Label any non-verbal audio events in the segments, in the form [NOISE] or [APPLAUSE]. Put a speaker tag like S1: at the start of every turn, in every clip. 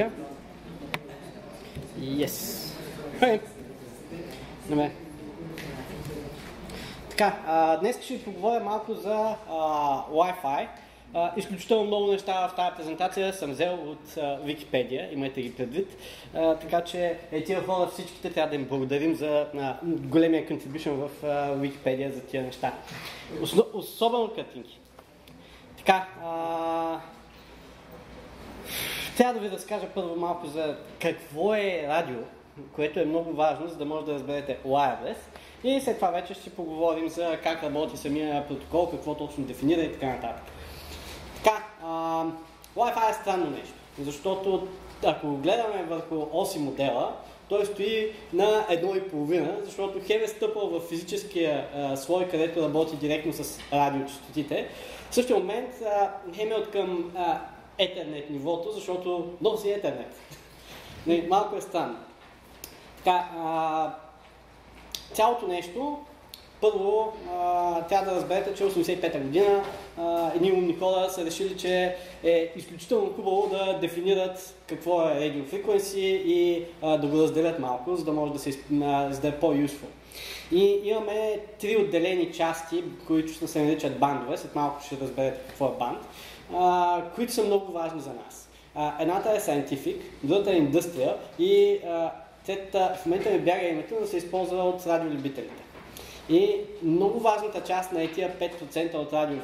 S1: Така. Yes. Добре. Така, а, днес ще ви поговоря малко за а, Wi-Fi. А, изключително много неща в тази презентация съм взел от а, Википедия, имайте ги предвид. А, така че е, тия хора всичките трябва да им благодарим за а, големия contribution в а, Википедия за тия неща. Осно, особено картинки. Така, а, трябва да ви разкажа първо малко за какво е радио, което е много важно, за да може да разберете wireless. И след това вече ще поговорим за как работи самия протокол, какво точно дефинира и така нататък. Така, а, Wi-Fi е странно нещо, защото ако гледаме върху оси модела, той стои на едно и половина, защото хем е стъпал в физическия а, слой, където работи директно с радиочастотите. В същия момент а, хем е от към етернет нивото, защото носи етернет. [LAUGHS] Малко е странно. Така, а, цялото нещо, първо а, трябва да разберете, че 85-та година а, едни умни хора са решили, че е изключително хубаво да дефинират какво е radio frequency и а, да го разделят малко, за да може да, се, а, за да е по-useful. И имаме три отделени части, които се наричат бандове, след малко ще разберете какво е банд, които са много важни за нас. Едната е scientific, другата е industrial и а, в момента ми бяга името, но се използва от радиолюбителите. И много важната част на тия 5% от радио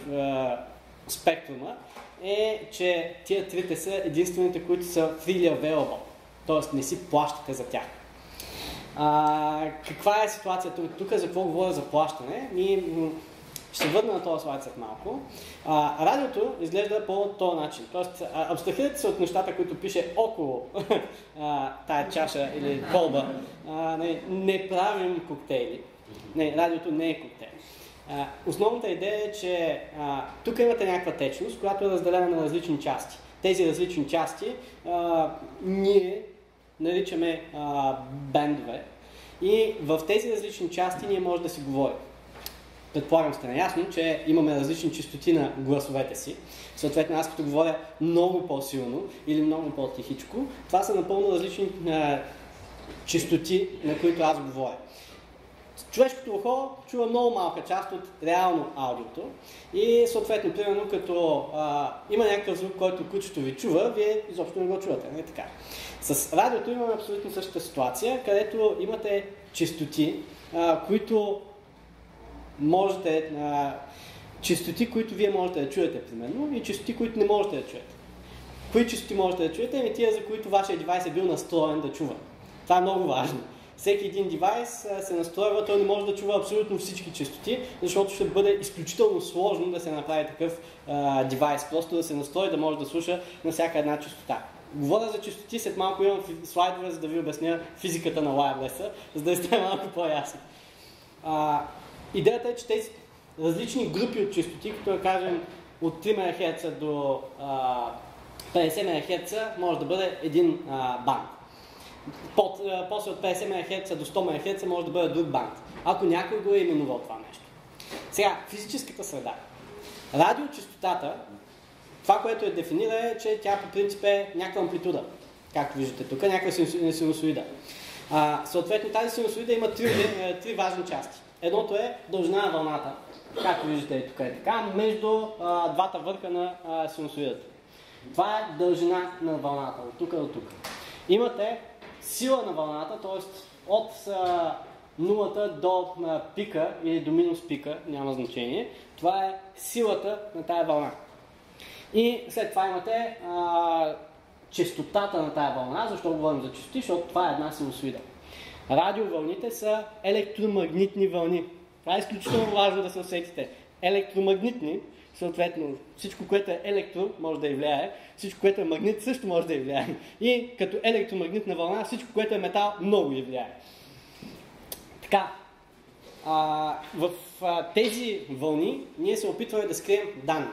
S1: спектрума е, че тия трите са единствените, които са freely available. Тоест не си плащате за тях. А, каква е ситуацията тук? За какво говоря за плащане? И, ще върна на този слайд след малко. А, радиото изглежда по този начин. Тоест, абстрахирате се от нещата, които пише около [LAUGHS] а, тая чаша или колба. Не, не правим коктейли. Не, радиото не е коктейл. А, основната идея е, че а, тук имате някаква течност, която е разделена на различни части. Тези различни части а, ние наричаме а, бендове и в тези различни части ние може да си говорим. Предполагам сте наясно, че имаме различни частоти на гласовете си. Съответно, аз като говоря много по-силно или много по-тихичко, това са напълно различни а, частоти, на които аз говоря човешкото ухо чува много малка част от реално аудиото и съответно, примерно, като а, има някакъв звук, който кучето ви чува, вие изобщо не го чувате, не така. С радиото имаме абсолютно същата ситуация, където имате частоти, а, които можете, а, частоти, които вие можете да чуете, примерно, и частоти, които не можете да чуете. Кои частоти можете да чуете? Ами тия, за които вашия девайс е бил настроен да чува. Това е много важно всеки един девайс се настройва, той не може да чува абсолютно всички частоти, защото ще бъде изключително сложно да се направи такъв а, девайс, просто да се настрои да може да слуша на всяка една частота. Говоря за частоти, след малко имам слайдове, за да ви обясня физиката на wireless за да стане малко по-ясно. Идеята е, че тези различни групи от частоти, като да кажем от 3 МГц до а, 50 МГц, може да бъде един а, банд под, е, после от 50 МГц до 100 МГц може да бъде друг банд. Ако някой го е именувал това нещо. Сега, физическата среда. Радиочастотата, това, което е дефинира е, че тя по принцип е някаква амплитуда. Както виждате тук, някаква синусоида. А, съответно, тази синусоида има три, е, три важни части. Едното е дължина на вълната, както виждате тук е така, между а, двата върха на а, синусоидата. Това е дължина на вълната, от тук до тук. Имате сила на вълната, т.е. от а, нулата до а, пика или до минус пика, няма значение, това е силата на тая вълна. И след това имате а, честотата на тая вълна, защо говорим за честоти, защото това е една синусоида. Радиовълните са електромагнитни вълни. Това е изключително важно да се усетите. Електромагнитни, съответно всичко, което е електро, може да и влияе, всичко, което е магнит, също може да и влияе. И като електромагнитна вълна, всичко, което е метал, много и влияе. Така, а, в а, тези вълни ние се опитваме да скрием данни.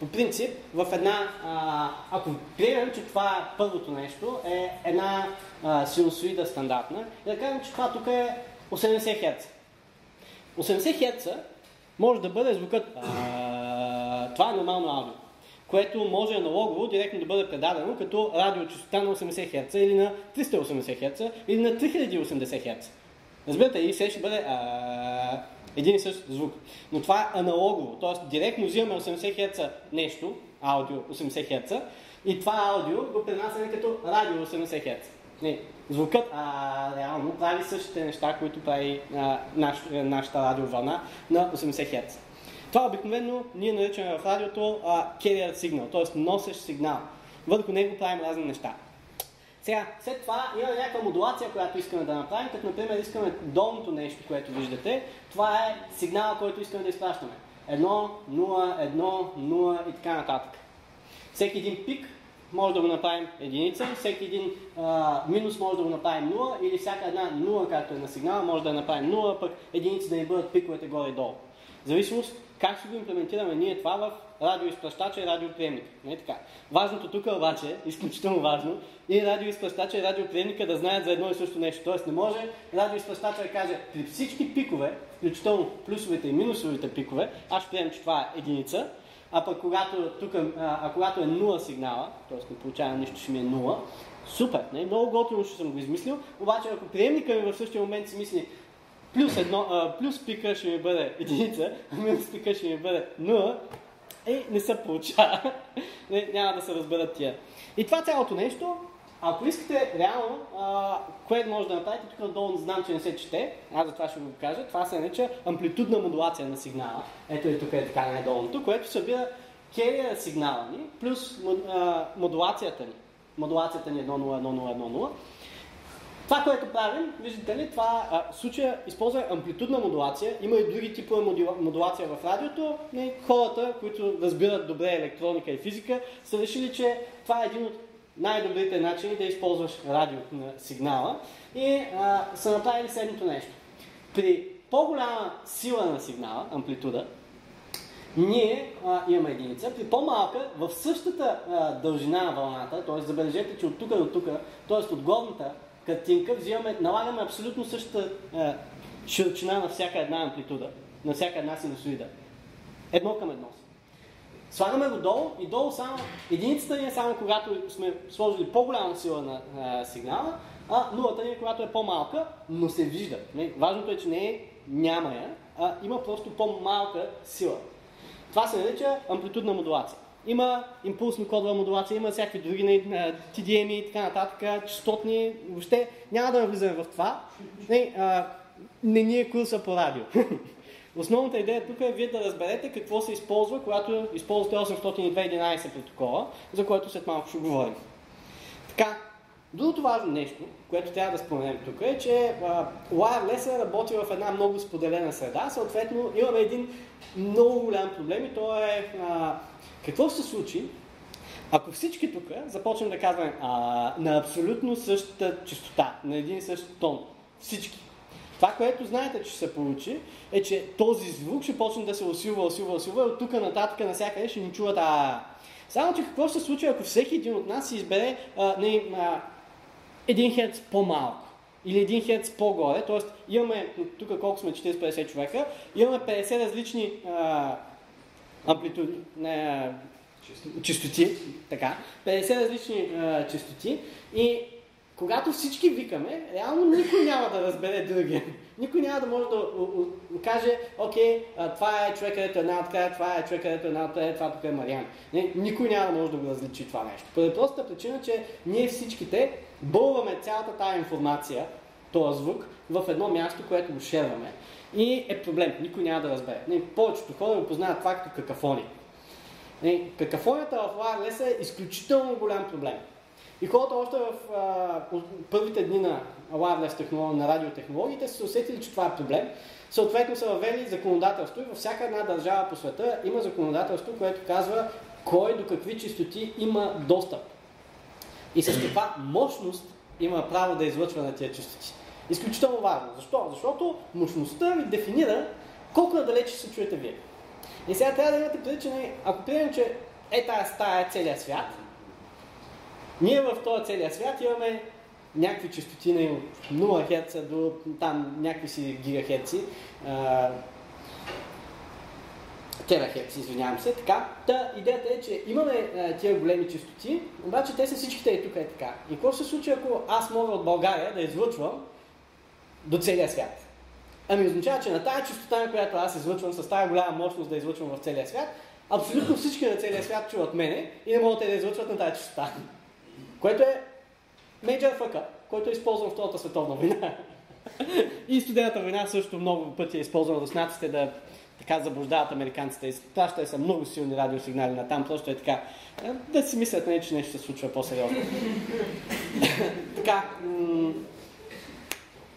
S1: По принцип, в една, а, ако приемем, че това е първото нещо, е една а, синусоида стандартна, и да кажем, че това тук е 80 Hz. 80 Hz може да бъде звукът а, това е нормално аудио. което може аналогово директно да бъде предадено като радиочастота на 80 Hz или на 380 Hz или на 3080 Hz. Разбирате, и все ще бъде а, един и същ звук. Но това е аналогово, т.е. директно взимаме 80 Hz нещо, аудио 80 Hz, и това аудио го пренасяме като радио 80 Hz. Не, звукът а, реално прави същите неща, които прави а, наш, нашата радиовълна на 80 Hz. Това обикновено ние наричаме в радиото а, carrier signal, т.е. носещ сигнал. Върху него правим разни неща. Сега, след това има някаква модулация, която искаме да направим, като например искаме долното нещо, което виждате. Това е сигнал, който искаме да изпращаме. 1, 0, 1, 0 и така нататък. Всеки един пик може да го направим единица, всеки един а, минус може да го направим 0 или всяка една 0, както е на сигнала, може да направим 0, пък единици да ни бъдат пиковете горе и долу. В зависимост как ще го имплементираме ние това в радиоизпращача и радиоприемник. Не така. Важното тук обаче, [LAUGHS] изключително важно, и радиоизпращача и радиоприемника да знаят за едно и също нещо. Тоест не може радиоизпращача да каже при всички пикове, включително плюсовите и минусовите пикове, аз ще че това е единица, а пък когато, тук, а, а когато е 0 сигнала, т.е. не получавам нищо, ще ми е 0, супер, не? много готино ще съм го измислил, обаче ако приемника ми в същия момент си мисли, плюс, едно, а, плюс пика ще ми бъде единица, минус пика ще ми бъде 0, е, не се получава. не, няма да се разберат тия. И това цялото нещо, ако искате реално, а, кое може да направите, тук надолу знам, че не се чете, аз за това ще го кажа, това се нарича амплитудна модулация на сигнала. Ето и тук е така най-долното, което събира керия сигнала ни, плюс а, модулацията ни. Модулацията ни е 1.0.1.0.1.0 това, което правим, виждате ли, това а, случая използва амплитудна модулация. Има и други типове модулация в радиото. И хората, които разбират добре електроника и физика, са решили, че това е един от най-добрите начини да използваш радио на сигнала. И а, са направили следното нещо. При по-голяма сила на сигнала, амплитуда, ние а, имаме единица. При по-малка, в същата а, дължина на вълната, т.е. забележете, че от тук до тук, т.е. от горната картинка, взимаме, налагаме абсолютно същата е, широчина на всяка една амплитуда, на всяка една синусоида. Едно към едно. Слагаме го долу и долу само единицата ни е само когато сме сложили по-голяма сила на е, сигнала, а нулата ни е когато е по-малка, но се вижда. Важното е, че не е няма я, а има просто по-малка сила. Това се нарича амплитудна модулация. Има импулсно кодова модулация, има всякакви други TDM и така нататък, частотни, въобще няма да навлизаме в това. Не, а, не ни е курса по радио. [LAUGHS] Основната идея тук е вие да разберете какво се използва, когато използвате 802.11 протокола, за което след малко ще говорим. Така, другото важно нещо, което трябва да споменем тук е, че wireless работи в една много споделена среда, съответно имаме един много голям проблем и то е а, какво ще се случи, ако всички тук започнем да казваме а, на абсолютно същата частота, на един и същ тон, всички. Това, което знаете, че ще се получи, е, че този звук ще почне да се усилва, усилва, усилва и от тук нататък навсякъде ще ни чуват а. Само, че какво ще се случи, ако всеки един от нас избере а, не, а, един херц по-малко или един херц по-горе, т.е. имаме, тук колко сме 40-50 човека, имаме 50 различни а, амплитуди, не, частоти, така, 50 различни а, частоти и когато всички викаме, реално никой няма да разбере другия. Никой няма да може да каже, окей, а, това е човек, където е една открая, това е човек, където е една открая, това тук е Мариан. Никой няма да може да го различи това нещо. Поради простата причина, че ние всичките бълваме цялата тази информация, този звук, в едно място, което го шерваме. И е проблем. Никой няма да разбере. Не, повечето хора го познават това като какафония. Не, какафонията в wireless е изключително голям проблем. И хората още в а, първите дни на wireless технология, на радиотехнологиите са се усетили, че това е проблем. Съответно са въвели законодателство и във всяка една държава по света има законодателство, което казва кой до какви частоти има достъп. И с каква мощност има право да излъчва на тия частоти. Изключително важно. Защо? Защото мощността ви дефинира колко надалече се чуете вие. И сега трябва да имате преди, че ако приемем, че е тази стая е целият свят, ние в този целия свят имаме някакви частотини от 0 Hz до там някакви си гигахерци. терахерц, извинявам се, така. Та идеята е, че имаме а, тия големи частоти, обаче те са всичките и тук е така. И какво се случи, ако аз мога от България да излъчвам до целия свят? Ами означава, че на тази частота, на която аз излъчвам, с тази голяма мощност да излъчвам в целия свят, абсолютно всички на целия свят чуват мене и не могат да излъчват на тази частота. Което е major fuck който е използван в Втората световна война. и студената война също много пъти е използвана руснаците да така заблуждават американците. Изпращали са много силни радиосигнали на там, просто е така. Е, да си мислят, не, че нещо се случва по-сериозно. [LAUGHS] така,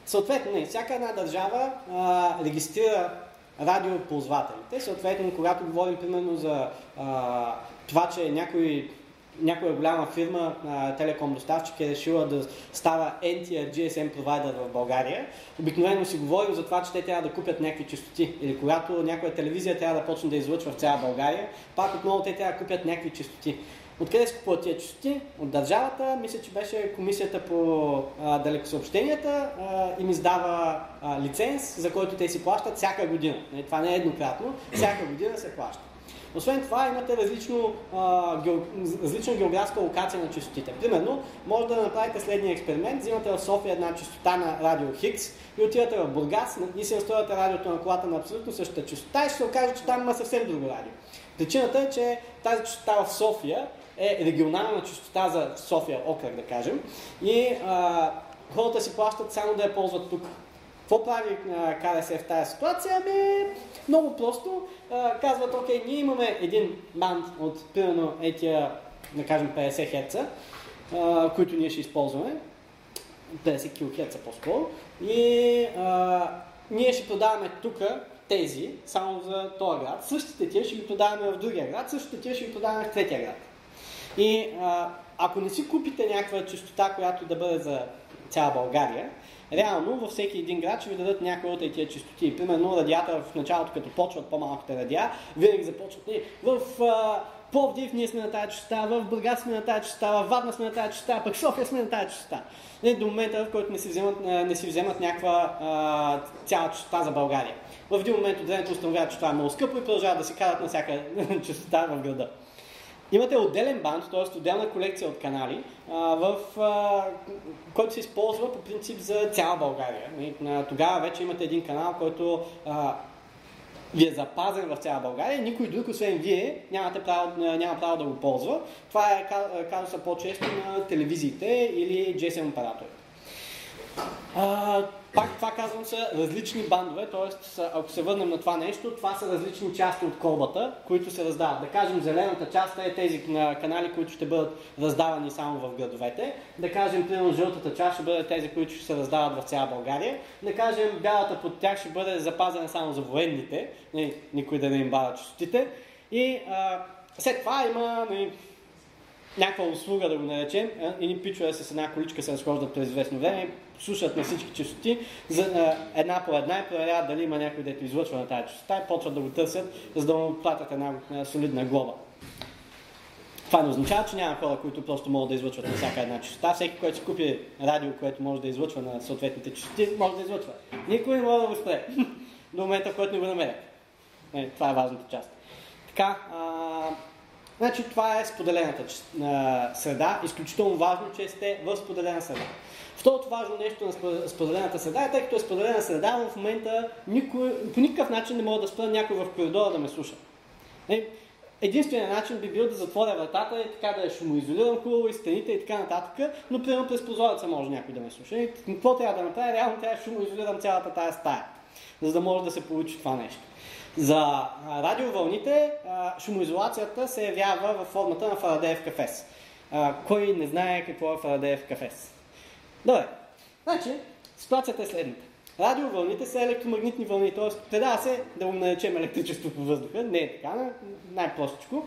S1: съответно, всяка една държава а, регистрира радиоползвателите. Съответно, когато говорим примерно за а, това, че някой някоя голяма фирма, телеком доставчик е решила да става NTR GSM провайдер в България, обикновено си говорим за това, че те трябва да купят някакви частоти. Или когато някоя телевизия трябва да почне да излъчва в цяла България, пак отново те трябва да купят някакви частоти. Откъде се купуват тия частоти? От държавата, мисля, че беше комисията по а, далекосъобщенията, а, им издава а, лиценз, за който те си плащат всяка година. Не, това не е еднократно, всяка година се плаща. Освен това имате различно, а, гео, различна географска локация на частотите. Примерно, може да направите следния експеримент. Взимате в София една частота на радио Хикс и отивате в Бургас и се настроите радиото на колата на абсолютно същата частота и ще се окаже, че там има съвсем друго радио. Причината е, че тази частота в София е регионална частота за София окръг, да кажем. И а, хората си плащат само да я ползват тук. Какво прави КРС в тази ситуация? Ами, много просто. А, казват, окей, ние имаме един банд от, примерно, етия, да кажем, 50 Hz, а, които ние ще използваме. 50 кHz по-скоро. И а, ние ще продаваме тук тези, само за този град. Същите тия ще ги продаваме в другия град, същите тия ще ги продаваме в третия град. И а, ако не си купите някаква частота, която да бъде за цяла България, реално във всеки един град ще ви дадат някои от тези частоти. Примерно радията в началото, като почват по-малките радиа, винаги започват не, в а, Пловдив ние сме на тази частота, в Бургас сме на тази частота, в Варна сме на тази частота, пък София сме на тази частота. Не, до момента, в който не си вземат, не си вземат някаква цяла частота за България. В един момент от времето установяват, че това е много скъпо и продължават да се карат на всяка [LAUGHS] частота в града. Имате отделен банд, т.е. отделна колекция от канали, в, който се използва по принцип за цяла България. Тогава вече имате един канал, който ви е запазен в цяла България. Никой друг, освен вие, нямате право, няма право да го ползва. Това е казуса по-често на телевизиите или GSM Пак това казвам са различни бандове, т.е. ако се върнем на това нещо, това са различни части от колбата, които се раздават. Да кажем, зелената част е тези канали, които ще бъдат раздавани само в градовете. Да кажем, примерно, жълтата част ще бъде тези, които ще се раздават в цяла България. Да кажем, бялата под тях ще бъде запазена само за военните, никой да не им бава частотите. И а, след това има нали, някаква услуга, да го наречем, и пичове с една количка се разхождат през известно време, слушат на всички частоти, за, една по една и проверяват дали има някой, дето излъчва на тази частота и почват да го търсят, за да му платят една солидна глоба. Това не означава, че няма хора, които просто могат да излъчват на всяка една частота. Всеки, който си купи радио, което може да излъчва на съответните частоти, може да излъчва. Никой не може да го спре. До момента, в който не го намерят. Е, това е важната част. Така, а, Значи това е споделената среда. Изключително важно, че сте в споделена среда. Второто важно нещо на споделената среда е, тъй като е споделена среда, в момента никой, по никакъв начин не мога да спра някой в коридора да ме слуша. Е, единственият начин би бил да затворя вратата и така да я шумоизолирам хубаво и стените и така нататък, но примерно през прозореца може някой да ме слуша. И какво трябва да направя? Реално трябва да шумоизолирам цялата тази стая, за да може да се получи това нещо. За радиовълните шумоизолацията се явява във формата на Фарадеев кафес. Кой не знае какво е Фарадеев кафес? Добре. Значи, ситуацията е следната. Радиовълните са електромагнитни вълни, т.е. предава се да го наречем електричество по въздуха, не е така, най-простичко.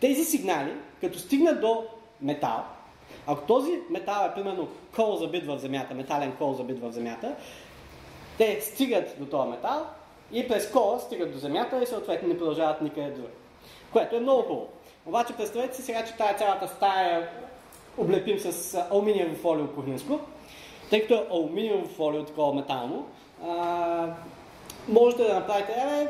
S1: тези сигнали, като стигнат до метал, ако този метал е примерно кол забит в земята, метален кол забит в земята, те стигат до този метал и през кола стигат до земята и съответно не продължават никъде друго. Което е много хубаво. Обаче представете си сега, че тази цялата стая облепим с алуминиево фолио кухненско, тъй като алуминиево фолио такова метално, а, можете да направите, е,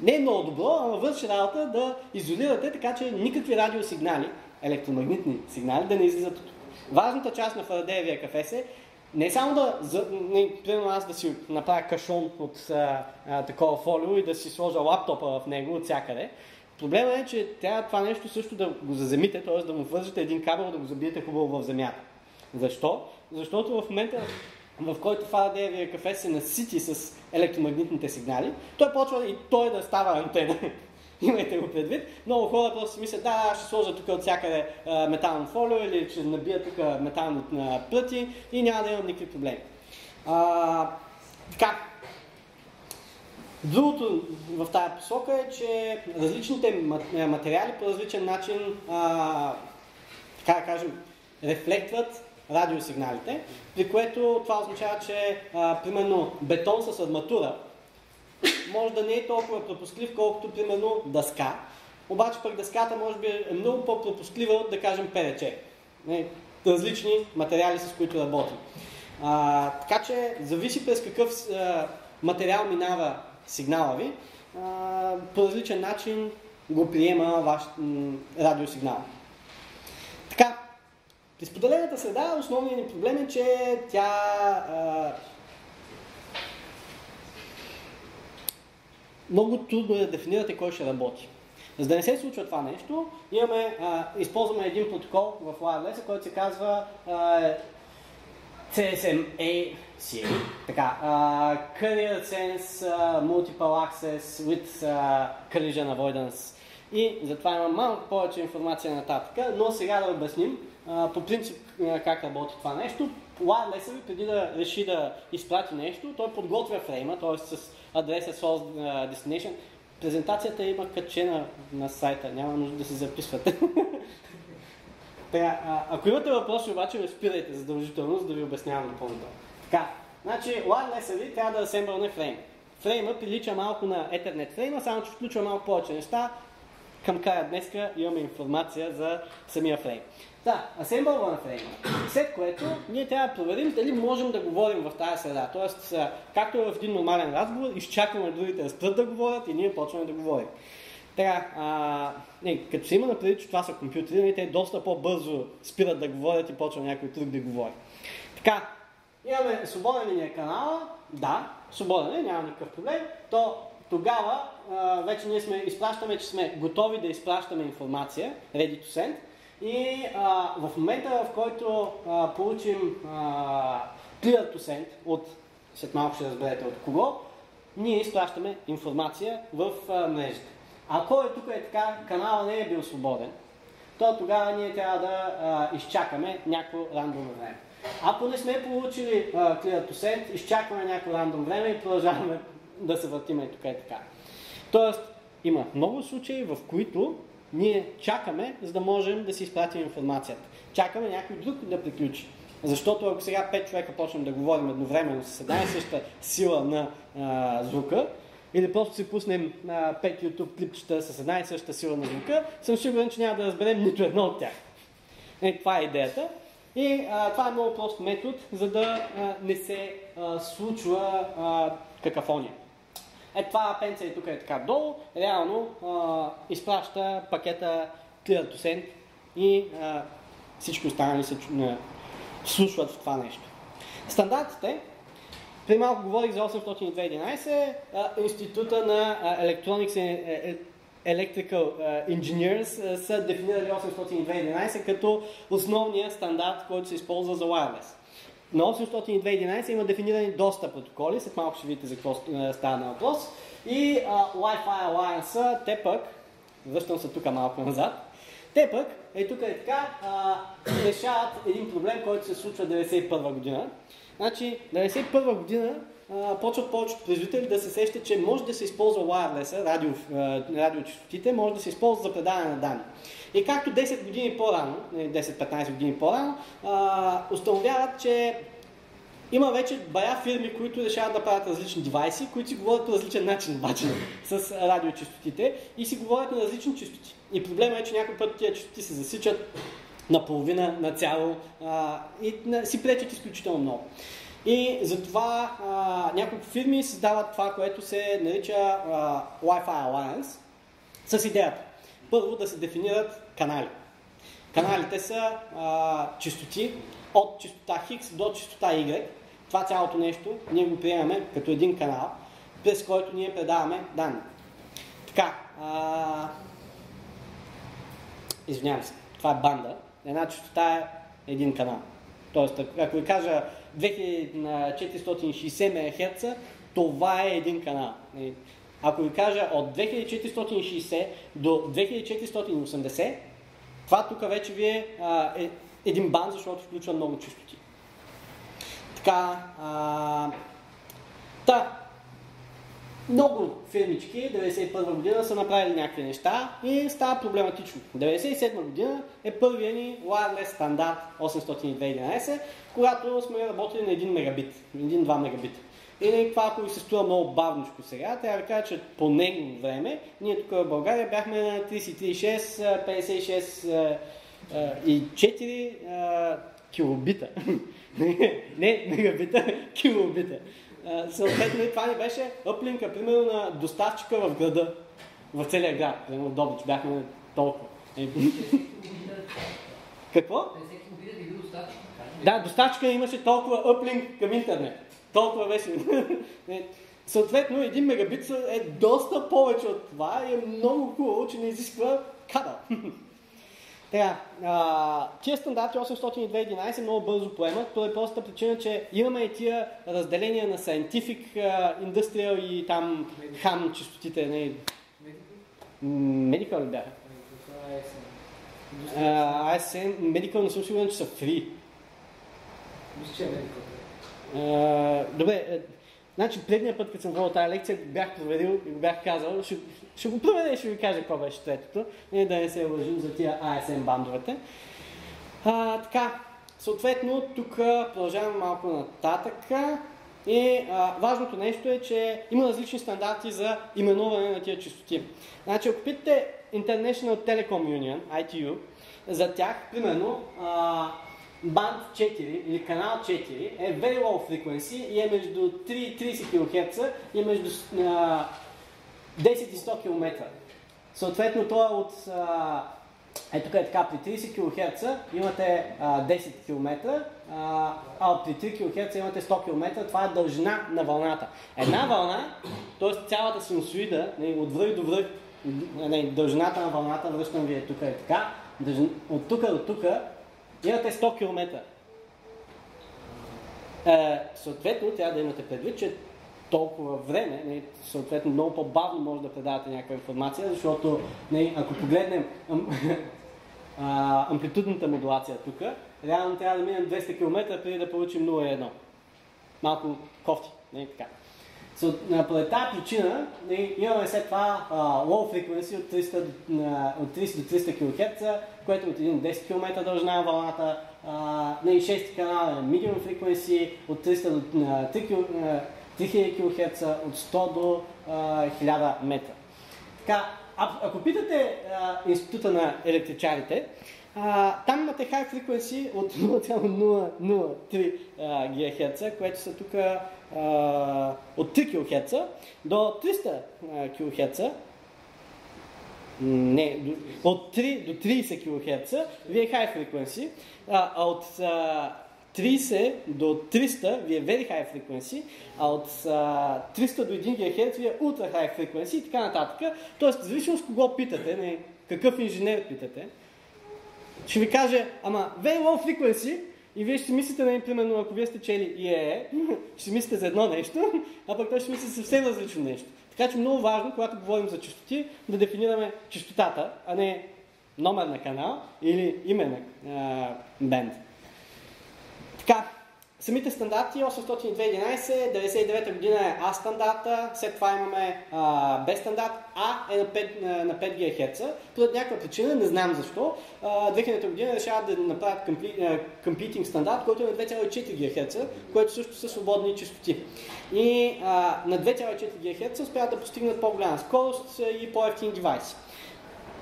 S1: не е много добро, ама върши работа да изолирате така, че никакви радиосигнали, електромагнитни сигнали да не излизат от Важната част на Фарадеевия кафе е не само да, за, не, примерно аз да си направя кашон от а, а, такова фолио и да си сложа лаптопа в него от всякъде. Проблема е, че трябва това нещо също да го заземите, т.е. да му вържете един кабел, да го забиете хубаво в земята. Защо? Защото в момента, в който Фарадеевия кафе се насити с електромагнитните сигнали, той почва и той да става антена. [LAUGHS] Имайте го предвид. Много хора просто си мислят, да, ще сложа тук от всякъде метално фолио или ще набия тук метални пръти и няма да имам никакви проблеми. А, така. Другото в тази посока е, че различните материали по различен начин, а, така да кажем, рефлектват радиосигналите, при което това означава, че а, примерно бетон с арматура може да не е толкова пропусклив, колкото примерно дъска. Обаче пък дъската може би е много по-пропусклива от, да кажем, перече. Различни материали, с които работим. А, така че зависи през какъв а, материал минава сигнала ви, а, по различен начин го приема ваш м, радиосигнал. Така, при споделената среда основният ни проблем е, че тя а, много трудно е да дефинирате кой ще работи. За да не се случва това нещо, имаме, а, използваме един протокол в Wireless, който се казва CSMA CA, така, uh, Carrier Sense uh, Multiple Access with uh, Collision Avoidance. И затова има малко повече информация нататък, но сега да обясним uh, по принцип uh, как работи това нещо. Wireless преди да реши да изпрати нещо, той подготвя фрейма, т.е. с адреса source destination. Презентацията има качена на сайта, няма нужда да се записвате. [LAUGHS] Така, а, ако имате въпроси, обаче ме спирайте задължително, за да ви обяснявам допълнително. Така, значи, wireless ви трябва да асембълне фрейм. Фрейма прилича малко на Ethernet фрейма, само че включва малко повече неща. Към края днеска имаме информация за самия фрейм. Да, асембълва на фрейма. След което ние трябва да проверим дали можем да говорим в тази среда. Тоест, както е в един нормален разговор, изчакваме другите да спрат да говорят и ние почваме да говорим. Така, а, не, като се има на преди, че това са компютри, те доста по-бързо спират да говорят и почва някой друг да говори. Така, имаме свободен линия канала, да, свободен е, няма никакъв проблем, то тогава а, вече ние сме, изпращаме, че сме готови да изпращаме информация, ready to send, и а, в момента, в който а, получим а, clear to send от, след малко ще разберете от кого, ние изпращаме информация в а, мрежата. Ако е тук е така, канала не е бил свободен, то тогава ние трябва да а, изчакаме някакво рандомно време. Ако не сме получили to send, изчакваме някакво рандом време и продължаваме да се въртиме и тук и така. Тоест, има много случаи, в които ние чакаме, за да можем да си изпратим информацията. Чакаме някой друг да приключи. Защото ако сега пет човека почнем да говорим едновременно с една и съща сила на а, звука, или просто си пуснем а, пет YouTube клипчета с една и съща сила на звука, съм сигурен, че няма да разберем нито едно от тях. Е, това е идеята. И а, това е много прост метод, за да а, не се а, случва а, какафония. Е, това пенца и тук е така долу, реално а, изпраща пакета Clear и а, всички останали се слушват в това нещо. Стандартите, при малко говорих за 802.11, Института на Electronics and Electrical Engineers са дефинирали 802.11 като основния стандарт, който се използва за wireless. На 802.11 има дефинирани доста протоколи, след малко ще видите за какво става на въпрос. И uh, Wi-Fi Alliance, те пък, връщам се тук малко назад, те пък, е тук е така, а, решават един проблем, който се случва 1991 година. Значи, 1991 година а, почват повечето производители да се сещат, че може да се използва wireless, радио, радиочастотите, може да се използва за предаване на данни. И както 10 години по-рано, 10-15 години по-рано, установяват, че има вече бая фирми, които решават да правят различни девайси, които си говорят по различен начин обаче с радиочастотите и си говорят на различни частоти. И проблема е, че някой път тия частоти се засичат наполовина, на цяло а, и на, си пречат изключително много. И затова няколко фирми създават това, което се нарича а, Wi-Fi Alliance с идеята. Първо да се дефинират канали. Каналите са а, частоти от частота X до частота Y. Това цялото нещо ние го приемаме като един канал, през който ние предаваме данни. Така, а... извинявам се, това е банда. Една частота е един канал. Тоест, ако ви кажа 2460 МHz, това е един канал. Ако ви кажа от 2460 до 2480, това тук вече ви е, е един бан, защото включва много частоти. Така, а, та, много фирмички 91 година са направили някакви неща и става проблематично. 97 година е първият ни wireless стандарт 802.11, когато сме работили на 1 мегабит, 1-2 мегабита. И това, ако ви се струва много бавничко сега, трябва да кажа, че по него време, ние тук в България бяхме на 33.6, 56 и 4 килобита. [LAUGHS] не мегабита, [LAUGHS] килобита. Съответно, това не бешеъплинка, примерно на доставчика в града, в целия град, примерно в бяхме толкова. Какво? Да, доставчика имаше толковаъплинк към интернет. Толкова беше. [LAUGHS] Съответно, един мегабит е доста повече от това и е много хубаво, че не изисква кабел. [LAUGHS] Така, а, тия стандарти 802.11 много бързо поемат, по простата причина, че имаме и тия разделения на Scientific, Industrial и там хам частотите. Не... Medical ли бяха? ASN, Medical не съм сигурен, че са фри.
S2: Мисля, че е
S1: Medical. Добре, Значи предния път, като съм водил тази лекция, бях проверил и го бях казал, ще, ще го проверя и ще ви кажа какво беше третото, и да не се лъжим за тия ASM бандовете. А, така, съответно, тук продължаваме малко нататък. И а, важното нещо е, че има различни стандарти за именуване на тия частоти. Значи, ако питате International Telecom Union, ITU, за тях, примерно, а, банд 4 или канал 4 е very low frequency и е между 3 и 30 кГц и е между а, 10 и 100 км. Съответно, това е от а, е тук е така, при 30 кГц имате а, 10 км, а, а при 3 кГц имате 100 км, това е дължина на вълната. Една вълна, т.е. цялата синусоида, от връх до връх, не, дължината на вълната, връщам ви е тук е така, от тук до тук имате 100 км. Е, съответно, трябва да имате предвид, че толкова време, не, съответно много по-бавно може да предавате някаква информация, защото не, ако погледнем ам, [LAUGHS] а, амплитудната модулация тук, реално трябва да минем 200 км преди да получим 0,1. Малко кофти, не така. So, поради тази причина имаме след това uh, low frequency от 300, uh, от 30 до 300 кГц, което от 1 10 км дължина на вълната, uh, 6 канал е medium frequency от 300 до uh, 3, 3000 кГц, от 100 до uh, 1000 метра. Така, а, ако питате uh, Института на електричарите, uh, там имате high frequency от [LAUGHS] 0,003 GHz, което са тук от 3 кГц до 300 кГц, не, от 3 до 30 кГц ви е high frequency, а от 30 до 300 ви е very high frequency, а от 300 до 1 GHz ви е ultra high frequency и така нататък. Тоест, зависимо с кого питате, не, какъв инженер питате, ще ви каже, ама very low frequency и вие ще мислите, нали, примерно, ако вие сте чели ИЕ, [LAUGHS] ще си мислите за едно нещо, а пък той ще мисли съвсем различно нещо. Така че много важно, когато говорим за частоти, да дефинираме частотата, а не номер на канал или име на бенд. Така, Самите стандарти 802.11, 99 година е А стандарта, след това имаме а, Б стандарт, А е на 5, на, на 5 ГГц. Поради някаква причина, не знам защо, а, 2000 година решават да направят компютинг стандарт, който е на 2,4 ГГц, което също са свободни частоти. И а, на 2,4 ГГц успяват да постигнат по-голяма скорост и по-ефтини девайси.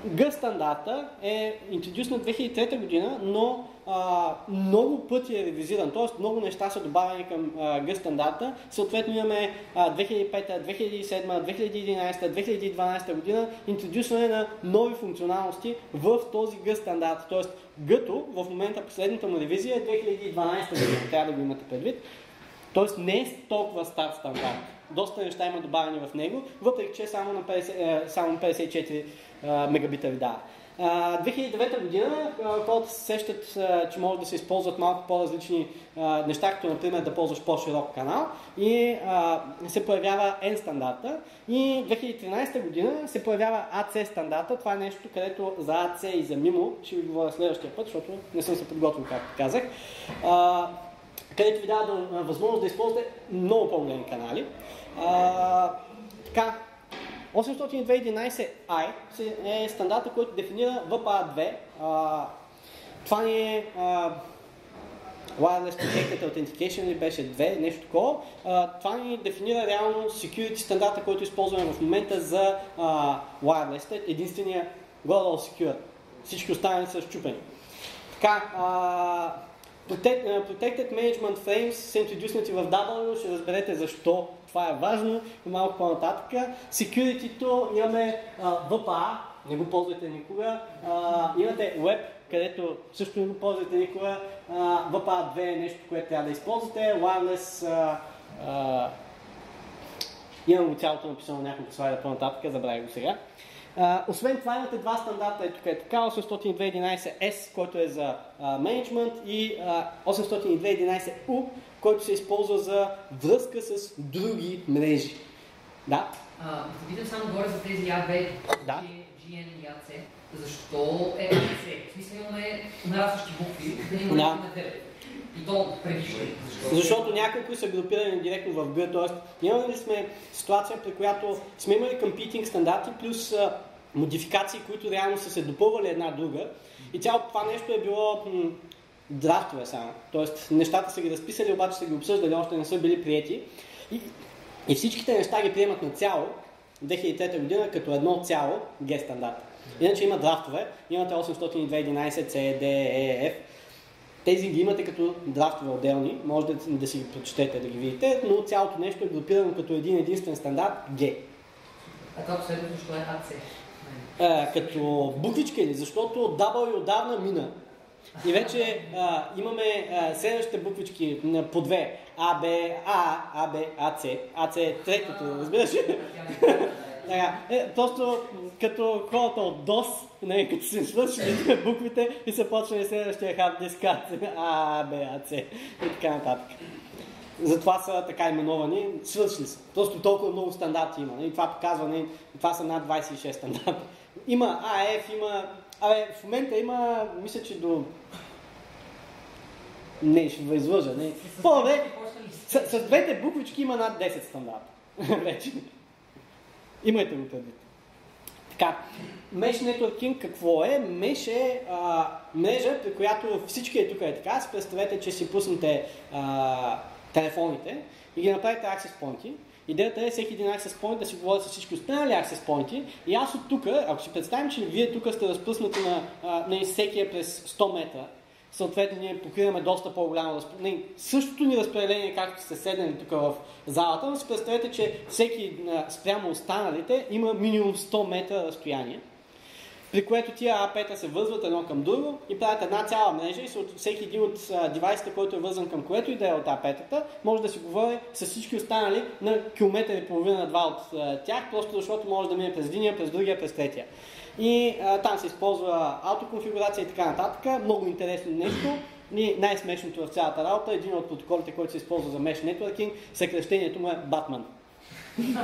S1: G стандарта е интродюснат 2003 година, но а, много пъти е ревизиран, т.е. много неща са добавени към а, G стандарта. Съответно имаме а, 2005, 2007, 2011, 2012 година интродюсване на нови функционалности в този G стандарт. Т.е. G-то в момента последната му ревизия е 2012 година, трябва да го имате предвид. Тоест не е толкова стар стандарт. Доста неща има добавени в него, въпреки че само, на 50, е, само 54 е, мегабита ви дава. 2009 година хората се сещат, че може да се използват малко по-различни неща, като например да ползваш по-широк канал и се появява N стандарта и 2013 година се появява AC стандарта. Това е нещо, където за AC и за MIMO ще ви говоря следващия път, защото не съм се подготвил, както казах където ви дава възможност да използвате много по-големи канали. А, така, 802.11i е стандарта, който дефинира WPA2. А, това ни е а, Wireless Protected Authentication или беше 2, нещо такова. А, това ни дефинира реално security стандарта, който използваме в момента за а, wireless. Единствения горе secure. Всички останали са щупени. Така, а, Protected Management Frames са интродюснати в W, ще разберете защо това е важно малко по-нататък. Security-то имаме uh, VPA, не го ползвайте никога. Uh, имате Web, където също не го ползвате никога. Uh, VPA 2 е нещо, което трябва да използвате. Wireless uh, uh, имам го цялото написано няколко слайда по-нататък, забравя го сега. Освен това имате два стандарта, ето тук е така, 802.11s, който е за менеджмент и uh, 802.11u, който се използва за връзка с други мрежи. Да?
S3: А, да питам само горе за тези AB,
S1: да?
S3: GN и AC. Защо е AC? В смисъл имаме нарастващи букви, да има да. И то предишно.
S1: Защо? Защото няколко са групирани директно в G, т.е. имали сме ситуация, при която сме имали компютинг стандарти плюс модификации, които реално са се допълвали една друга. И цялото това нещо е било м- драфтове само. Тоест нещата са ги разписали, обаче са ги обсъждали, още не са били прияти. И, и всичките неща ги приемат на цяло 2003 година като едно цяло G стандарт. Иначе има драфтове, имате 802.11, C, D, E, F, тези ги имате като драфтове отделни, може да, да си ги прочетете, да ги видите, но цялото нещо е групирано като един единствен стандарт G.
S3: А това последното, що е AC?
S1: А, като буквичка или, защото W отдавна мина. И вече а, имаме а, следващите буквички по две. А, Б, А, А, Б, А, С. А, С е третото, разбираш ли? Така, е, просто като хората от DOS, не, като се свършили [LAUGHS] буквите и се почне следващия хард диск А, Б, А, С и така нататък. Затова са така именовани, свършили са. Просто толкова много стандарти има. И нали? това показва, не, нали? това са над 26 стандарта. Има АФ, има... Абе, в момента има, мисля, че до... Не, ще ви излъжа. Не. По-добре, с, с двете буквички има над 10 стандарта. [LAUGHS] Вече. Имайте го предвид. Така, Mesh Networking какво е? Mesh е а, мрежа, при която всички е тук е така. Си представете, че си пуснете а, телефоните и ги направите access point. Идеята е всеки един access point да си говори с всички останали access point. И аз от тук, ако си представим, че вие тук сте разпръснати на, а, на всеки е през 100 метра, съответно ние покриваме доста по-голямо разпределение. Същото ни разпределение, както сте седнали тук в залата, но си представете, че всеки спрямо останалите има минимум 100 метра разстояние, при което тия АП-та се вързват едно към друго и правят една цяла мрежа и всеки един от девайсите, който е вързан към което и да е от АП-тата, може да си говори с всички останали на километър и половина на два от тях, просто защото може да мине през единия, през другия, през третия. И а, там се използва автоконфигурация и така нататък. Много интересно нещо. И най-смешното в цялата работа, един от протоколите, който се използва за Mesh Networking, съкрещението му е Batman. [LAUGHS]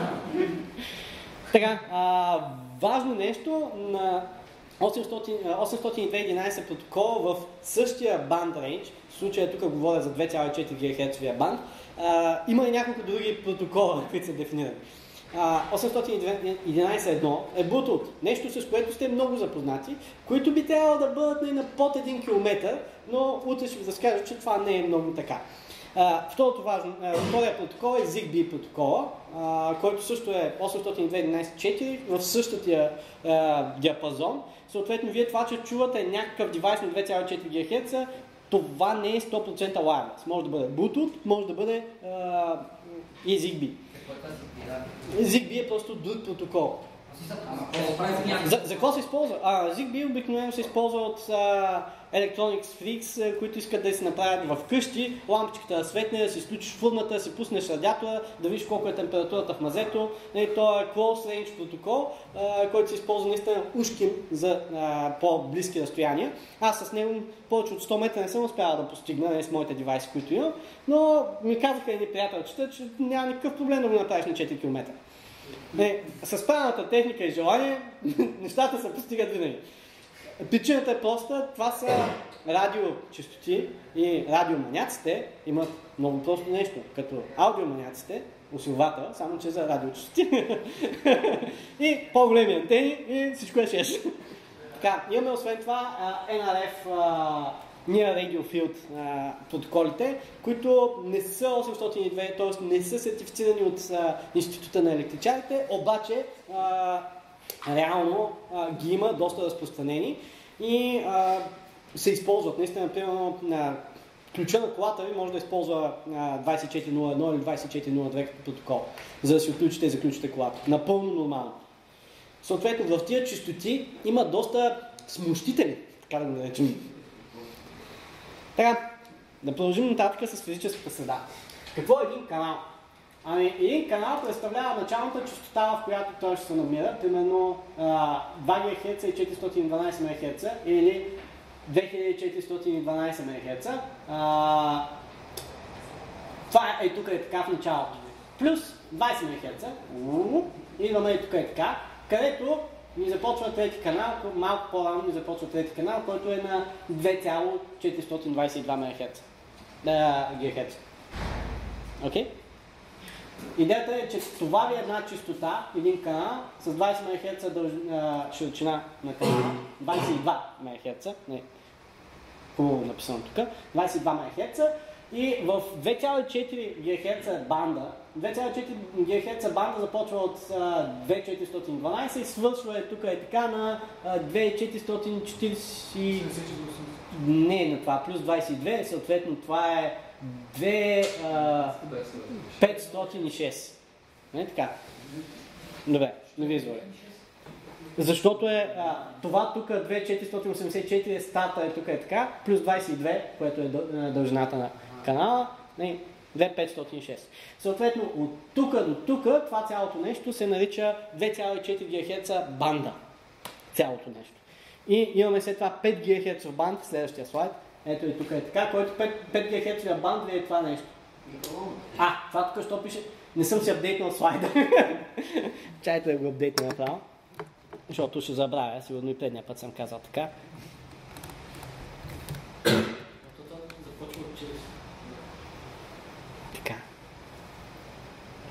S1: така, а, важно нещо на 802.11 протокол в същия band range, в случая тук говоря за 2,4 GHz банд, има и няколко други протокола, [LAUGHS] които са дефинирани. 811.1 е Bluetooth, нещо с което сте много запознати, които би трябвало да бъдат на под 1 км, но утре ще ви разкажа, че това не е много така. А, второто важно, втория протокол е ZigBee протокола, а, който също е 802.11.4 в същия а, диапазон. Съответно, вие това, че чувате някакъв девайс на 2,4 ГГц, това не е 100% wireless. Може да бъде Bluetooth, може да бъде а, и ZigBee. ZigBee е просто друг протокол. За, за какво се използва? А, ZigBee обикновено се използва от а, Electronics Freaks, които искат да си направят в къщи, лампичката да светне, да си изключиш фурната, да си пуснеш радиатора, да видиш колко е температурата в мазето. Нали, то е close range протокол, а, който се използва наистина ушким за а, по-близки разстояния. Аз с него повече от 100 метра не съм успял да постигна нали, с моите девайси, които имам, но ми казаха едни приятелчета, че няма никакъв проблем да го направиш на 4 км. Не, с правилната техника и желание, [LAUGHS] нещата се постигат винаги. Причината е проста, това са радиочастоти и радиоманяците имат много просто нещо, като аудиоманяците, усилвател, само че за радиочастоти. [LAUGHS] и по-големи антени и всичко е 6. [LAUGHS] така, имаме освен това NRF Near Radio Field протоколите, които не са 802, т.е. не са сертифицирани от а, Института на електричарите, обаче а, реално а, ги има доста разпространени и а, се използват. Наистина, например, на ключа на колата ви може да използва 2401 или 2402 като протокол, за да си отключите и заключите колата. Напълно нормално. Съответно, в тия чистоти има доста смущители, така да наречем. Така, да продължим нататък с физическата среда. Какво е един канал? Ами, един канал представлява началната частота, в която той ще се намира, примерно 2 ГГц и 412 МГц или 2412 МГц. Това е тук е така в началото. Плюс 20 МГц. Идваме и тук е така, където ни започва трети канал, малко по-рано ни започва трети канал, който е на 2,422 МГц. ГГц. Окей? Идеята е, че това ви е една частота, един канал с 20 МГц дълж... широчина на канала, 22 МГц, не, хубаво написано тук, 22 МГц и в 2,4 ГГц банда, 2,4 ГГц банда започва от 2412 и свършва е тук е така на 2440... Не на това, плюс 22, съответно това е 506. Не така? Добре, не ви изволя. Защото е а, това тук 2484 е старта е тук е така, плюс 22, което е дължината на канала, 2506. Съответно, от тук до тук, това цялото нещо се нарича 2,4 ГГц банда. Цялото нещо. И имаме след това 5 ГГц банд, следващия слайд, ето и тук е така, който 5, 5 ГГц банд е това нещо. А, това тук що пише? Не съм си апдейтнал слайда. [LAUGHS] Чайте да го апдейтна направо. Защото ще забравя, сигурно и предния път съм казал. Така.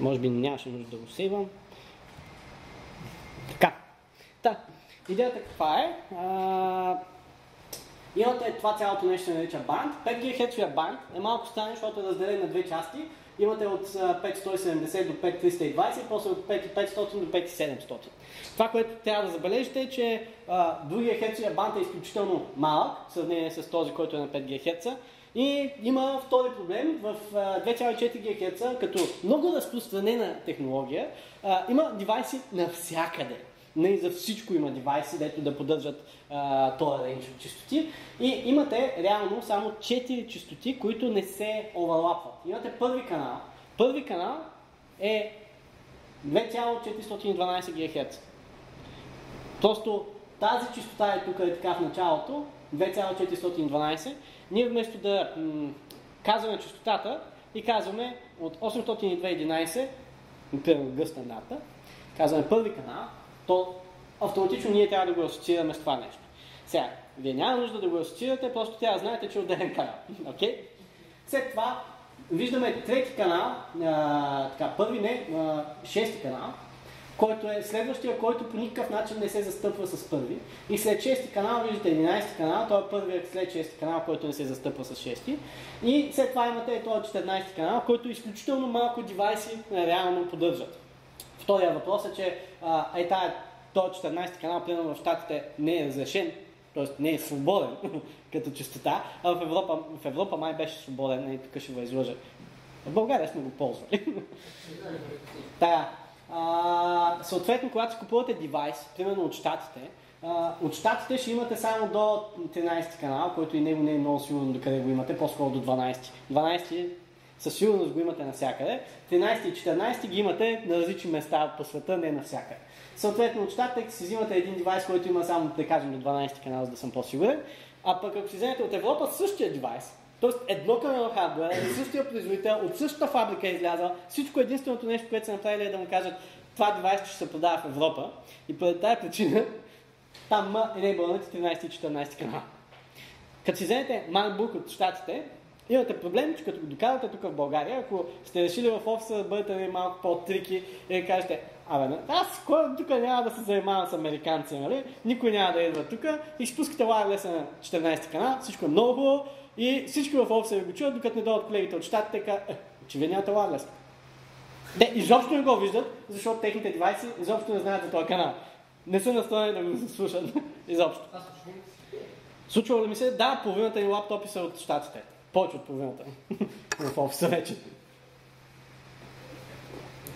S1: Може би нямаше нужда да го сейвам. Така. Та, идеята каква е? Имате това цялото нещо се нарича банд. 5 GHz банд е малко странен, защото е разделен на две части. Имате от 5170 до 5320 и после от 5500 до 5700. Това, което трябва да забележите е, че а, другия херцовия банд е изключително малък в сравнение с този, който е на 5 GHz. И има втори проблем. В 2,4 GHz, като много разпространена технология, има девайси навсякъде. Не за всичко има девайси, дето да поддържат този рейндж от частоти. И имате реално само 4 частоти, които не се оверлапват. Имате първи канал. Първи канал е 2,412 ГГц. Просто тази частота е тук е така в началото, 2,412. Ние вместо да казваме частотата и казваме от 802.11, например гъс стандарта, казваме първи канал, то автоматично ние трябва да го асоциираме с това нещо. Сега, вие няма нужда да го асоциирате, просто трябва да знаете, че е отделен канал. [LAUGHS] Okay? След това виждаме трети канал, а, така, първи не, а, шести канал, който е следващия, който по никакъв начин не се застъпва с първи. И след 6 канал виждате 11 канал, той е първият след 6 канал, който не се застъпва с 6. И след това имате този 14 канал, който изключително малко девайси реално поддържат. Втория въпрос е, че е тая, този 14 канал, примерно в Штатите, не е разрешен, т.е. не е свободен [LAUGHS] като частота, а в Европа, в Европа май беше свободен, и тук ще го излъжа. В България сме го ползвали. [LAUGHS] Та, а, съответно, когато си купувате девайс, примерно от щатите, а, от щатите ще имате само до 13 канал, който и него не е много сигурно до къде го имате, по-скоро до 12. 12 със сигурност го имате навсякъде. 13 и 14 ги имате на различни места по света, не навсякъде. Съответно, от щатите си взимате един девайс, който има само, да кажем, до 12 канала, за да съм по-сигурен. А пък ако си вземете от Европа същия девайс, т.е. едно канал хардвер, [COUGHS] същия производител, от същата фабрика е излязъл, всичко единственото нещо, което са направили е да му кажат това девайс ще се продава в Европа и поради тази причина там има enablement 13 и 14 канала. Като си вземете MacBook от щатите, имате проблем, че като го докарате тук в България, ако сте решили в офиса да бъдете нали, малко по-трики и да кажете, абе, аз кой тук няма да се занимавам с американци, нали? Никой няма да идва тук и ще пускате wireless на 14 канал, всичко е много хубаво и всички в офиса ви го чуват, докато не дойдат колегите от щатите, така, е, че вие нямате wireless. Те изобщо не го виждат, защото техните девайси изобщо не знаят за този канал. Не са настроени да го слушат. [LAUGHS] изобщо. Случва ли ми се? Да, половината ни лаптопи са от щатите. Повече от половината. [LAUGHS] в офиса вече.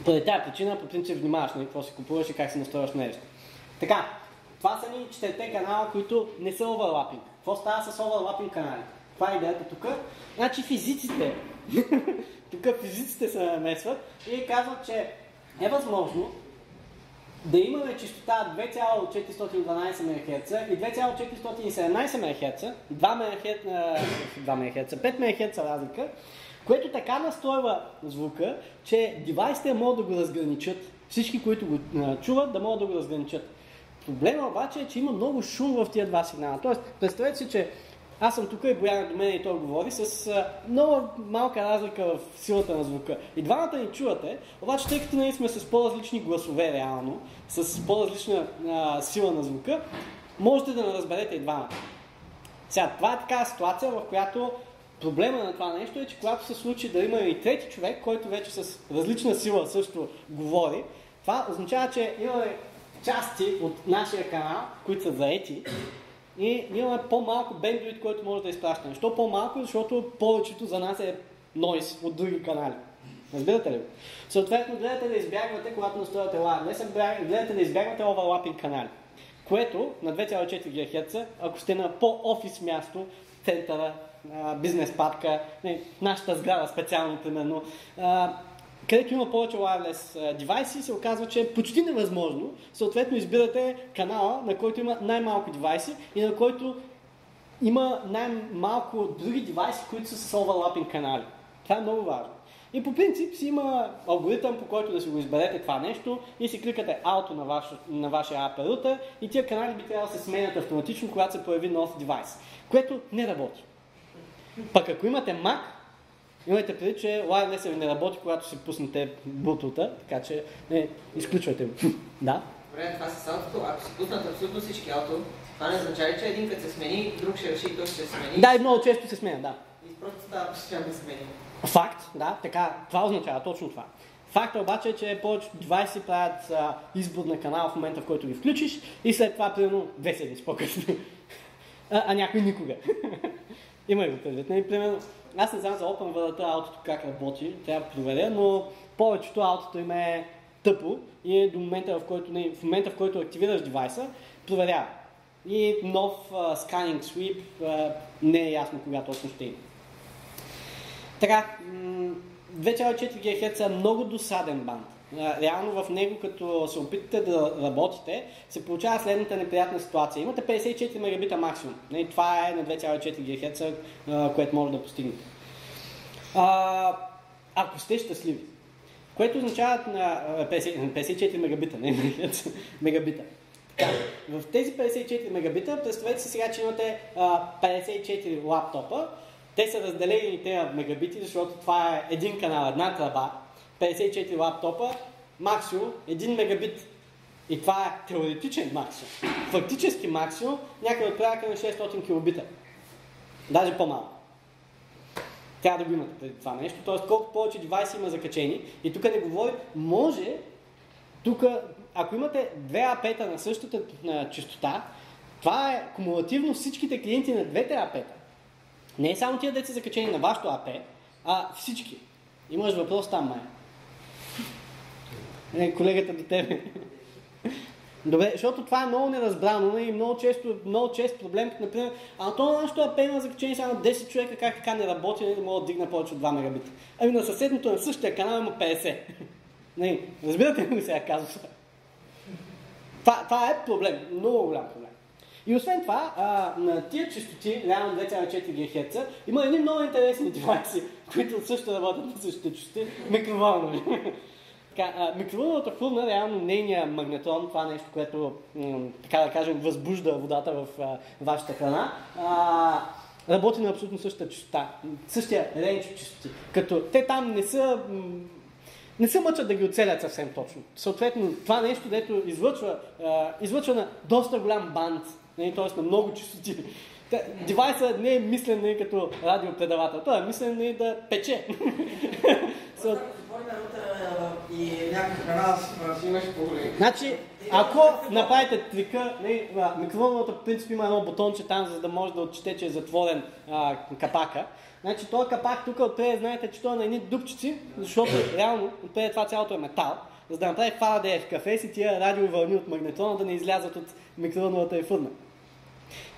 S1: Поради тази причина, по принцип, внимаваш на нали, какво си купуваш и как си настрояш нещо. Така, това са ни четирите канала, които не са оверлапинг. Какво става с оверлапинг канали? Това е идеята тук. Значи физиците, [LAUGHS] тук физиците се намесват и казват, че е възможно да имаме частота 2,412 МГц и 2,417 МГц, 2 МГц, 2 МГц, 5 МГц разлика, което така настройва звука, че девайсите могат да го разграничат. Всички, които го чуват, да могат да го разграничат. Проблема обаче е, че има много шум в тия два сигнала. Тоест, представете си, че аз съм тук и Бояна до мен и той говори с а, много малка разлика в силата на звука. И двамата ни чувате, обаче тъй като ние сме с по-различни гласове реално, с по-различна а, сила на звука, можете да не разберете и двамата. Сега, това е такава ситуация, в която проблема на това нещо е, че когато се случи да има и трети човек, който вече с различна сила също говори, това означава, че имаме части от нашия канал, които са заети, и имаме по-малко бендвит, който може да изпращаме. Защо по-малко? Защото повечето за нас е нойс от други канали. Разбирате ли? Съответно, гледате да избягвате, когато настрояте wireless, гледате да избягвате overlapping канали. Което на 2,4 ГГц, ако сте на по-офис място, центъра, бизнес парка, не, нашата сграда специално, примерно, където има повече wireless девайси, се оказва, че е почти невъзможно. Съответно, избирате канала, на който има най-малко девайси и на който има най-малко други девайси, които са с overlapping канали. Това е много важно. И по принцип си има алгоритъм, по който да си го изберете това нещо и си кликате Auto на, ваш, на вашия AP рута и тия канали би трябвало да се сменят автоматично, когато се появи нов девайс, което не работи. Пък ако имате Mac, Имайте преди, че wireless не работи, когато си пуснете Bluetooth, така че не, изключвайте го. да?
S2: Добре, това с аутото, ако си пуснат абсолютно всички ауто, това не означава, че един като се смени, друг ще реши и той ще се смени.
S1: Да, и много често се сменя, да.
S2: И просто става постоянно да смени.
S1: Факт, да, така, това означава точно това. Факт обаче е, че повечето девайси правят а, избор на канал в момента, в който ги включиш и след това примерно две седмици по-късно. [LAUGHS] а, а някой никога. [LAUGHS] Има го предвид. Нали, примерно, аз не знам за OpenWRT аутото как работи, трябва да проверя, но повечето аутото им е тъпо и е до момента, в който, не, в момента, в който активираш девайса, проверява. И нов uh, scanning sweep uh, не е ясно кога точно ще има. Така, 2,4 ГГц е много досаден банд. Реално в него, като се опитате да работите, се получава следната неприятна ситуация. Имате 54 мегабита максимум. Това е на 2,4 ГГц, което може да постигнете ако сте щастливи. Което означава на 54 мегабита, не мегабита. В тези 54 мегабита, представете си сега, че имате а, 54 лаптопа. Те са разделени тези мегабити, защото това е един канал, една тръба. 54 лаптопа, максимум 1 мегабит И това е теоретичен максимум. Фактически максимум някъде от порядъка на 600 килобита. Даже по-малко. Трябва да го имате преди това нещо. Тоест колко повече девайси има закачени. И тук не говори, може, тук, ако имате две ап на същата на частота, това е кумулативно всичките клиенти на двете ап Не е само тия деца закачени на вашето АП, а всички. Имаш въпрос там, май. Не, колегата до тебе. Добре, защото това е много неразбрано и много често, много често проблем, например, а то нашето АП има закачени само 10 човека, как така не работи, не мога да дигна повече от 2 мегабита. Ами на съседното на същия канал има 50. Не, разбирате ли сега казва? Това, това е проблем, много голям проблем. И освен това, а, на тия частоти, реално 2,4 ГГц, има едни много интересни девайси, които също работят на същите частоти, микроволнови. Микроволновата фурна, реално нейния магнетрон, това нещо, което, така да кажем, възбужда водата в вашата храна, работи на абсолютно същата частота, същия рейндж частоти. Като те там не са не се мъчат да ги оцелят съвсем точно. Съответно, това нещо, дето излъчва, излъчва на доста голям банд, нали, т.е. на много частоти. Девайсът не е мислен не, нали, като радиопредавател, той е мислен не, нали, да пече. [LAUGHS]
S2: по-големи.
S1: Значи, ако направите трика, микроволновата в принцип има едно бутонче там, за да може да отчете, че е затворен а, капака. Значи този капак тук отпред, знаете, че той е на едни дупчици, защото реално отпред това цялото е метал, за да направи Фарадеев кафе си тия радиовълни от магнетона да не излязат от микроволновата и фурна.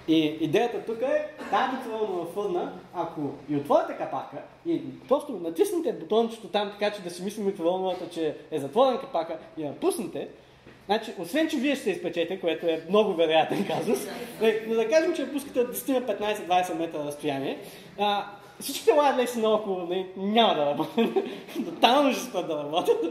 S1: И идеята тук е тази микроволнова фурна, ако и отворите капака и просто натиснете бутончето там, така че да си мисли микроволновата, че е затворен капака и я пуснете, Значи, освен, че вие ще се изпечете, което е много вероятен казус, но да кажем, че пускате 10 15-20 метра разстояние, а, всичките wireless наоколо не, няма да работят. Тотално ще спят да работят.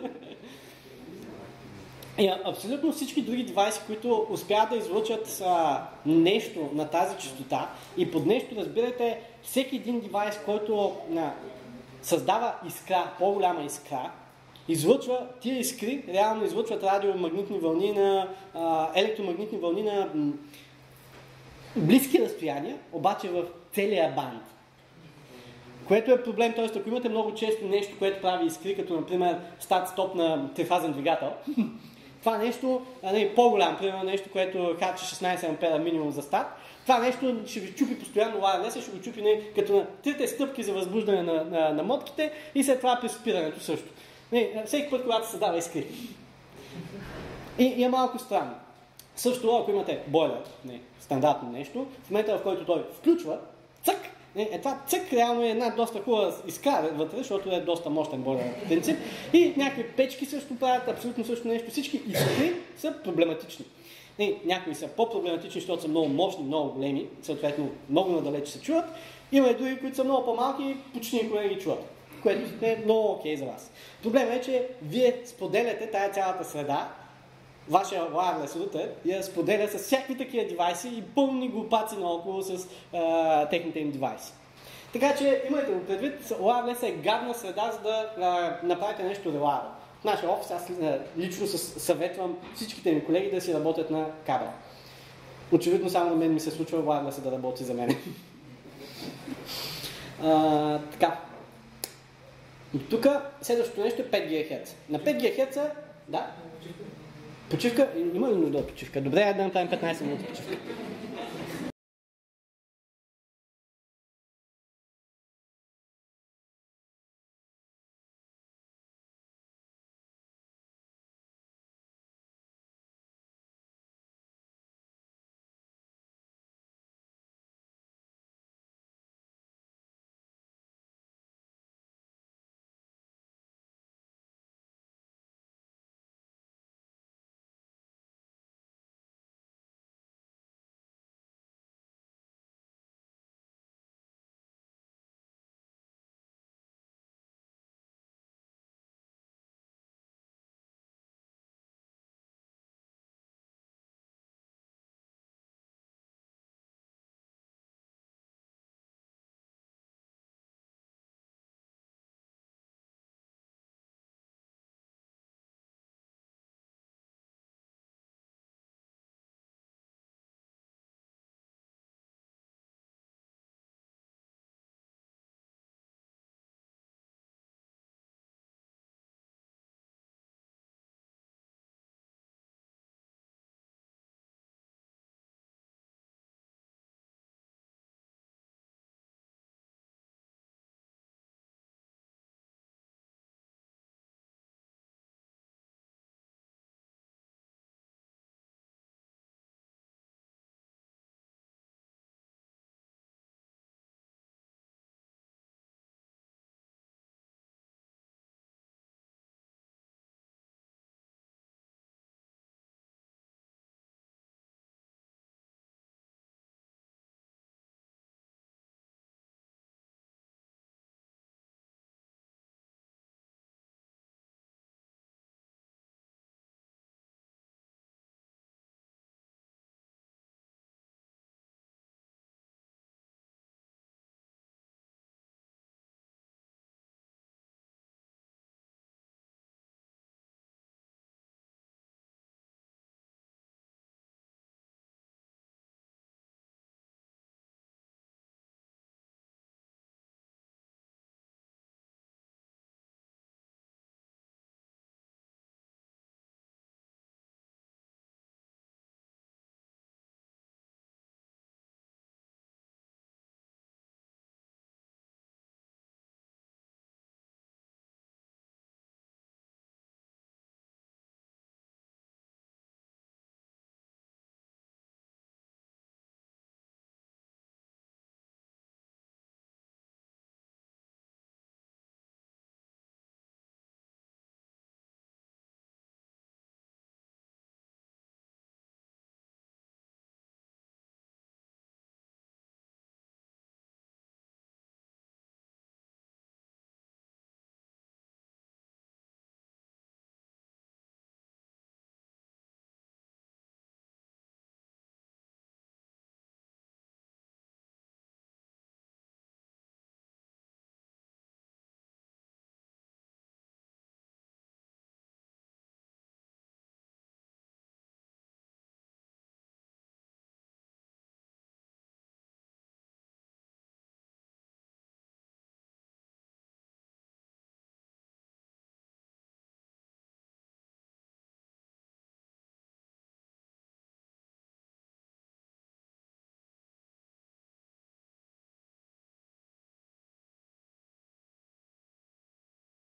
S1: И абсолютно всички други девайси, които успяват да излучат а, нещо на тази частота и под нещо разбирате всеки един девайс, който а, създава искра, по-голяма искра, излъчва, тия искри реално излъчват радиомагнитни вълни на а, електромагнитни вълни на м, близки разстояния, обаче в целия банд. Което е проблем, т.е. ако имате много често нещо, което прави искри, като например старт-стоп на трифазен двигател, това нещо нали, по-голям, примерно нещо, което харчи 16 ампера минимум за старт, това нещо ще ви чупи постоянно wireless, ще го чупи не, нали, като на трите стъпки за възбуждане на, на, на мотките и след това при спирането също. Не, всеки път, когато се дава искри. И, и е малко странно. Също, ако имате бойлер, не, стандартно нещо, в момента в който той включва, цък, е, е, това цък реално е една доста хубава искра вътре, защото е доста мощен бойлер принцип. И някакви печки също правят абсолютно също нещо. Всички искри са проблематични. Не, някои са по-проблематични, защото са много мощни, много големи, съответно много надалеч се чуват. Има и други, които са много по-малки и почти никой не ги чуват, което е много окей okay за вас. Проблемът е, че вие споделяте тая цялата среда, вашия wireless router я споделя с всякакви такива девайси и пълни глупаци наоколо с а, техните им девайси. Така че имайте го предвид, wireless е гадна среда, за да а, направите нещо reliable. В нашия офис аз лично съветвам всичките ми колеги да си работят на кабел. Очевидно само на мен ми се случва wireless да работи за мен. а, така. Тук следващото нещо е 5 ГГц. На 5 ГГц, да, Почивка? Има ли нужда от почивка? Добре, да направим 15 минути почивка.